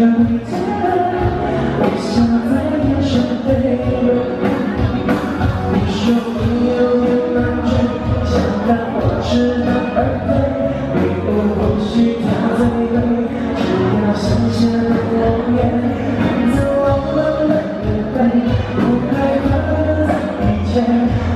让你醉了我想在你身边你说你有点难追想让我知难而退礼物不需挑贵只要香榭的落叶喔营造浪的不害怕一切。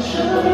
sunshine.